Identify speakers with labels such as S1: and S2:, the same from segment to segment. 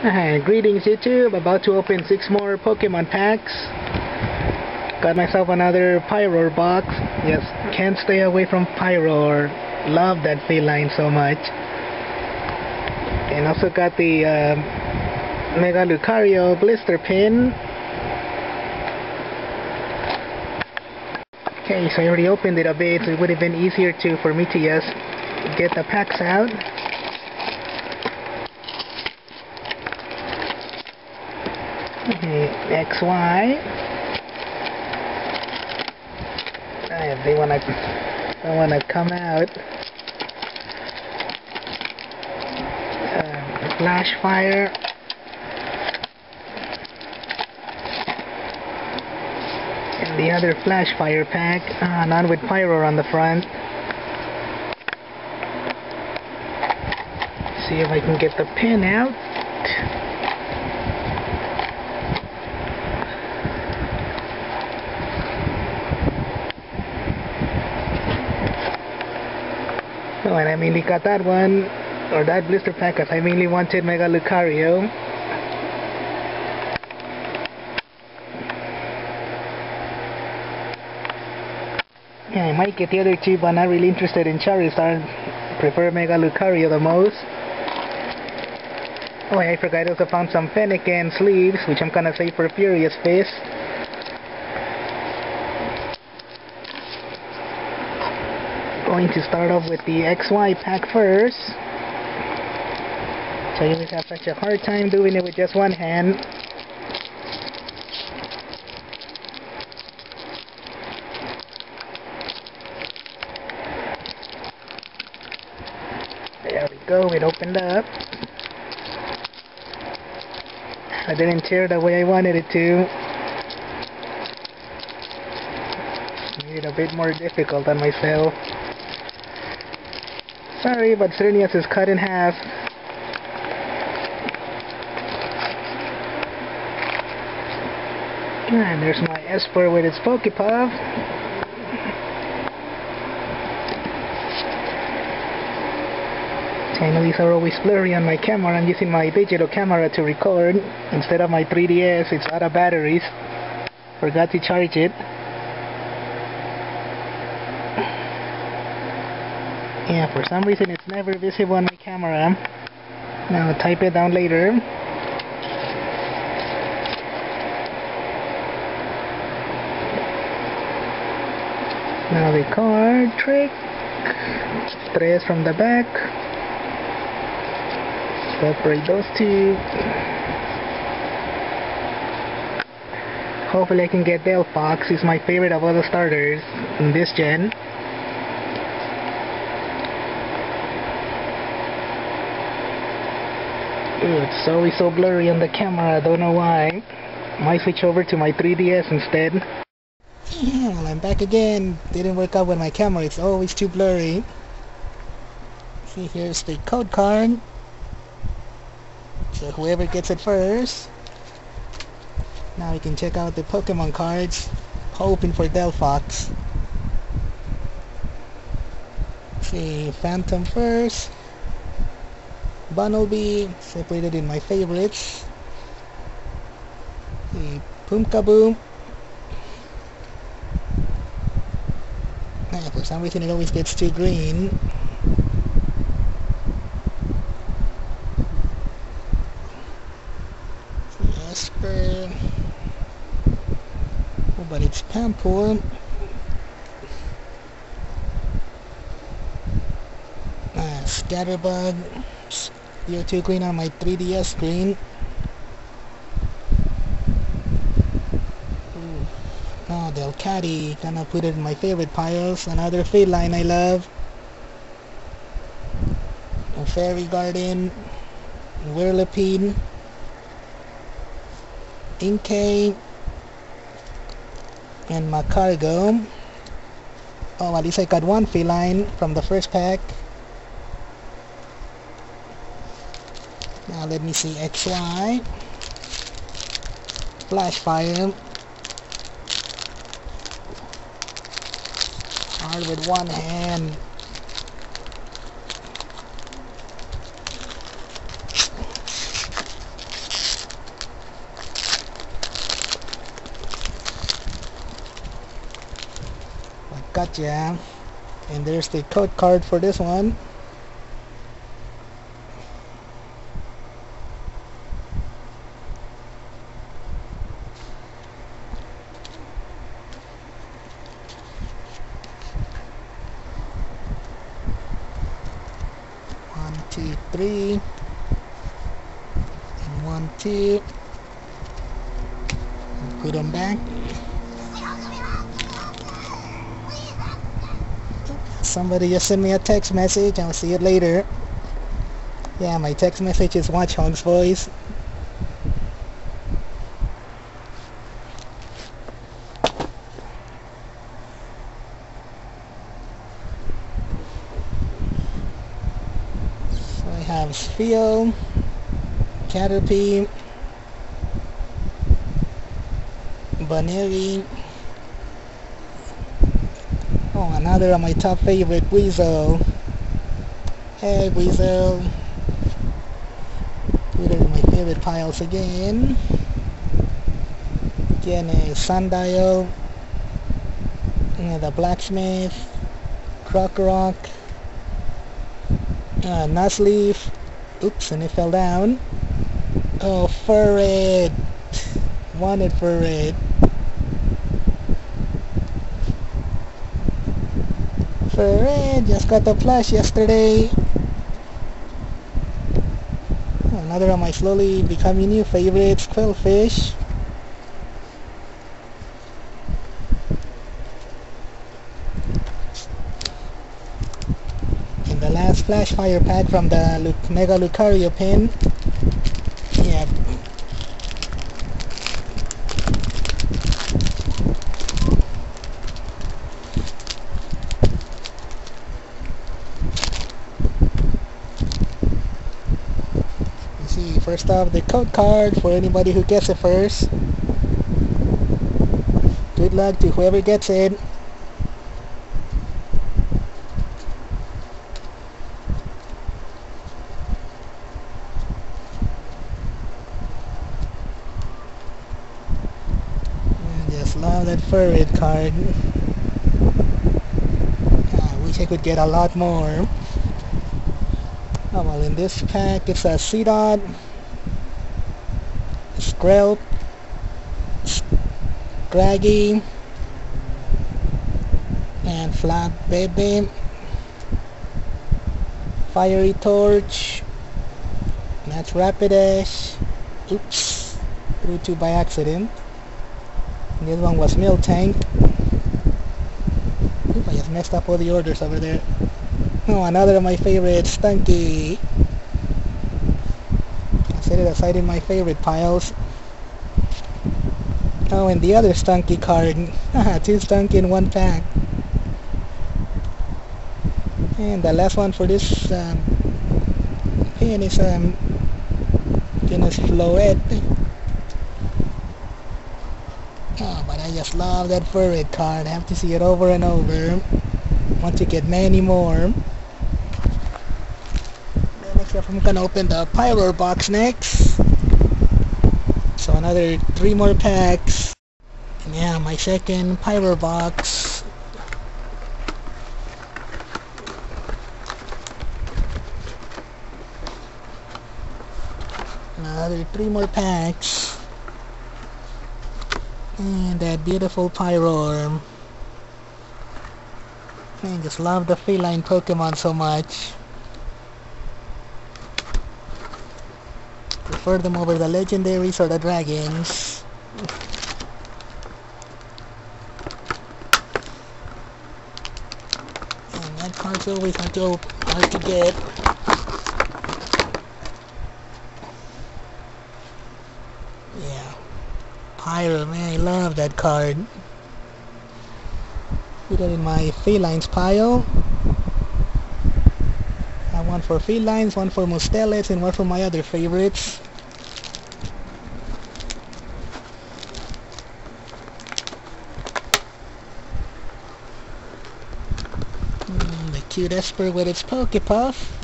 S1: Greetings YouTube, about to open 6 more Pokemon packs. Got myself another Pyroar box. Yes, can't stay away from Pyroar. Love that feline so much. And also got the uh, Mega Lucario blister pin. Okay, so I already opened it a bit, so it would have been easier to for me to just get the packs out. XY. If they wanna, they wanna come out. Uh, flash fire. And the other flash fire pack, uh, not with pyro on the front. See if I can get the pin out. And I mainly got that one, or that blister pack, because I mainly wanted Mega Lucario. Yeah, I might get the other two, but not really interested in Charizard. Prefer Mega Lucario the most. Oh, I forgot I also found some Fennekin sleeves, which I'm gonna save for Furious Fist. Going to start off with the XY pack first. So you always have such a hard time doing it with just one hand. There we go, it opened up. I didn't tear the way I wanted it to. Made it a bit more difficult on myself. Sorry, but Xerneas is cut in half. And there's my Espurr with its Pokepuff. Know these are always blurry on my camera. I'm using my digital camera to record. Instead of my 3DS, it's out of batteries. Forgot to charge it. Yeah, for some reason it's never visible on my camera. Now type it down later. Now the card trick. Tres from the back. Separate those two. Hopefully I can get Delphox. He's my favorite of all the starters in this gen. it's always so blurry on the camera, I don't know why. Might switch over to my 3DS instead. Well I'm back again. Didn't work out with my camera, it's always too blurry. See, here's the code card. So whoever gets it first. Now we can check out the Pokemon cards. Hoping for Delphox. See, Phantump first. Bunnelby, separated in my favorites. The Pumpkaboo. Ah, for some reason it always gets too green. Espurr. Oh, but it's Pampor. Ah, Scatterbug. You're green on my 3DS screen. Ooh. Oh, Delcatty. Gonna put it in my favorite piles. Another feline I love. A Fairy Garden. Whirlipede. Inkay. And Magcargo. Oh, at least I got one feline from the first pack. let me see XY flash fire. Hard with one hand. Got ya. and there's the code card for this one. One, two, three. And one, two. And put them back. Somebody just sent me a text message. I'll see it later. Yeah, my text message is Watch Hogs voice. So I have Caterpie, Baneri, Oh, another of my top favorite, Weasel. Hey, Weasel. Put it in my favorite piles again. Again, a Sundial. The Blacksmith. Krokorok. Uh, nice leaf. Oops, and it fell down. Oh, Furret. Wanted Furret. For it. just got the plush yesterday. Another of my slowly becoming new favorites, Qwilfish. Last flash fire pack from the Mega Lucario pin. Yeah. You see, first off, the code card for anybody who gets it first. Good luck to whoever gets it. I just love that Furret card. Ah, I wish I could get a lot more. Oh, well, in this pack, it's a Seedot, Skrelp, Scraggy, and Flat Baby, Fiery Torch, that's Rapidash, oops, threw two by accident. And the other one was Miltank. Oop, I just messed up all the orders over there. Oh, another of my favorites, Stunky. I set it aside in my favorite piles. Oh, and the other Stunky card. Two Stunky in one pack. And the last one for this um, pin is um, Dennis Floret. Oh, but I just love that Furret card. I have to see it over and over. Want to get many more. Up, I'm gonna open the Pyroar box next. So another three more packs. And yeah, my second Pyroar box. Another three more packs. And that beautiful Pyroar. I just love the feline Pokemon so much. Prefer them over the legendaries or the dragons. And that card's always hard to, hard to get. Yeah. Man, I love that card. Put it in my felines pile. I one for felines, one for mustelids, and one for my other favorites. Mm, the cute Espurr with its Pokepuff.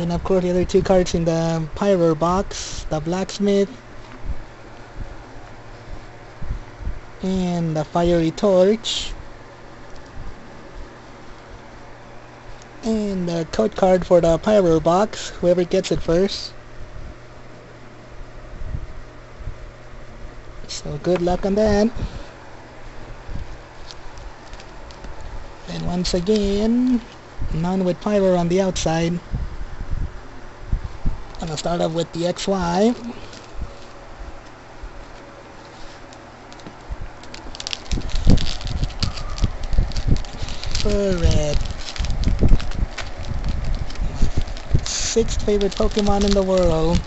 S1: Then of course the other two cards in the Pyroar box, the Blacksmith and the fiery torch and the code card for the Pyroar box. Whoever gets it first. So good luck on that. And once again none with Pyroar on the outside gonna start off with the XY for red sixth favorite Pokemon in the world.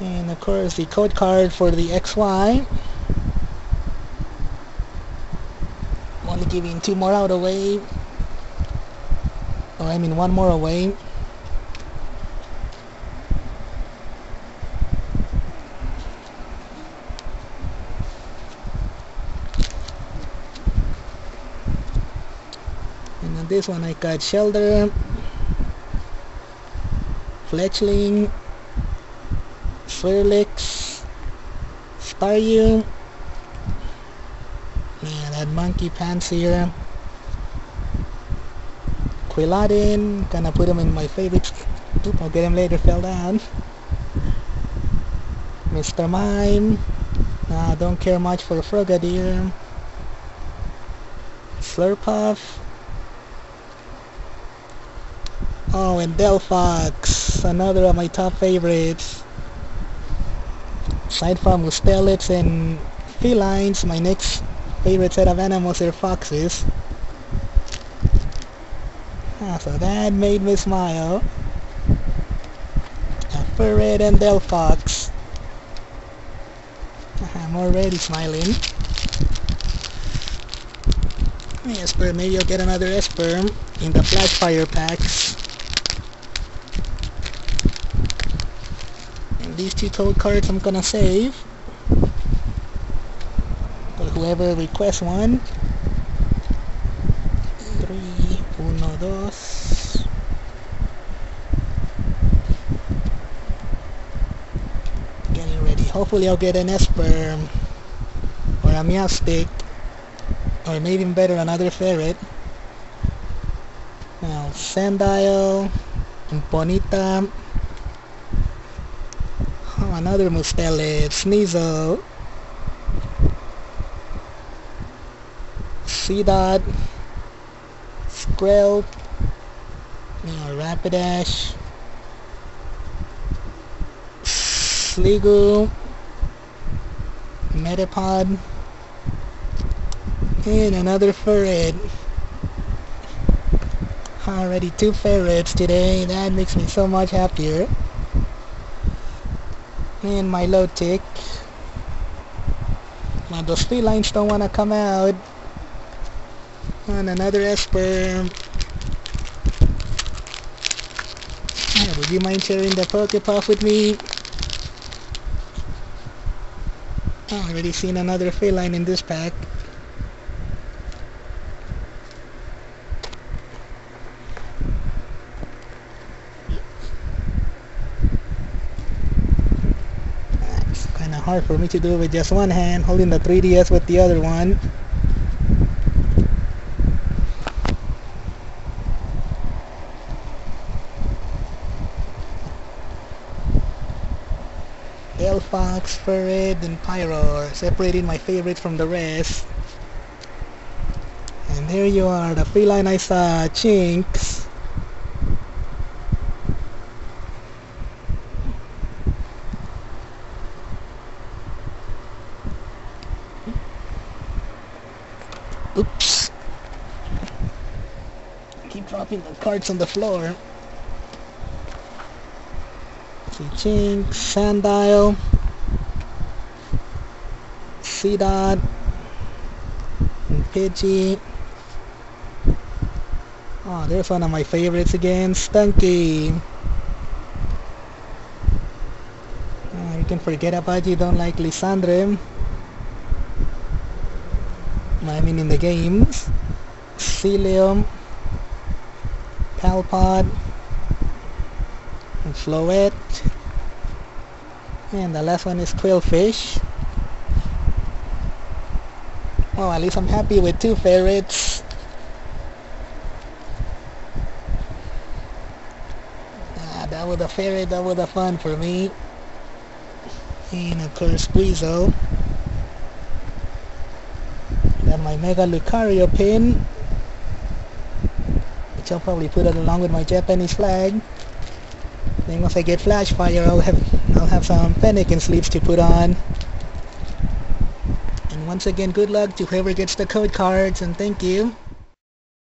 S1: And of course the code card for the XY only giving two more out away or I mean one more away. And on this one I got Shellder Fletchling Swirlix Staryu and that monkey Pansear Quilladin gonna put him in my favorites Oop, I'll get him later fell down Mr. Mime nah, don't care much for Frogadier Slurpuff Oh, and Delphox, another of my top favorites. Aside from Mustelets and felines, my next favorite set of animals are foxes. Ah, so that made me smile. A Furret and Fox. I'm already smiling. Espurr, maybe I'll get another Espurr in the Flash Fire packs. And these two code cards I'm gonna save. For whoever requests one. Hopefully I'll get an Espurr or a Meowstic or maybe even better another ferret. Now Sandile Bonita oh, another Mustelet Sneasel Seedot Skrelp now Rapidash Sliggoo Metapod and another ferret. Already two ferrets today. That makes me so much happier. And my Meowstic. Now those felines don't want to come out. And another Espurr yeah, would you mind sharing the Pokepuff with me oh, Oh, already seen another feline in this pack It's kinda hard for me to do with just one hand, holding the 3DS with the other one. Ferret, and Pyroar, separating my favorites from the rest. And there you are, the feline I saw, Chinks. Oops. Keep dropping the cards on the floor. See Chink, Sandile, Seedot, and Pidgey. Oh, ah, there's one of my favorites again, Stunky. Oh, ah, you can forget about you don't like Lysandre. I mean in the games. Celium, Palpod, and Floette, And the last one is Qwilfish. Well, at least I'm happy with two ferrets. Ah, that was a ferret, that was a fun for me. And of course, Squeezo. Got my Mega Lucario pin. Which I'll probably put it along with my Japanese flag. Then once I get Flash Fire, I'll have I'll have some Fennekin sleeves to put on. Once again, good luck to whoever gets the code cards, and thank you.